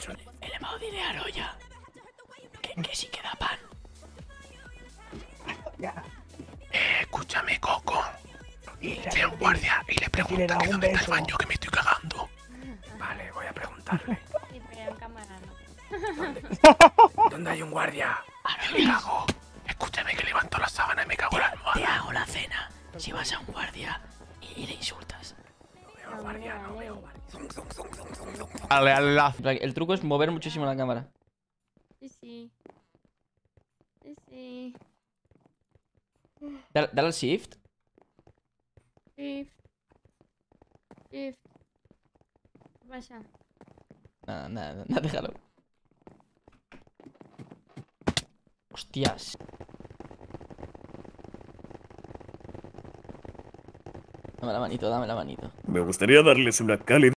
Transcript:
son ocho. El llamado de Aroya. Que, que sí queda pan. Eh, escúchame, Coco. Sea un guardia y le pregunta que dónde está el baño, que me estoy cagando. Vale, voy a preguntarle. Sí, pero en cámara no. ¿Dónde hay un guardia? Me cago. Escúchame que levanto la sábana y me cago en la almohada. Te hago la cena. Si vas a un guardia y, y le insultas. Guardia, no veo guardia. Zum, zum, zum, zum, zum, zum. Dale, dale, la- En plan, El truco es mover muchísimo la cámara. Sí, sí. Sí, sí. Dale, dale al shift. Shift. Shift. ¿Qué pasa? Nada, nada, nada, déjalo. Hostias. Dame la manito, dame la manito. Me gustaría darles una cálida